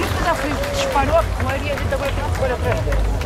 isso já foi, disparou a poeira e a gente agora tem que pôr atrás dela.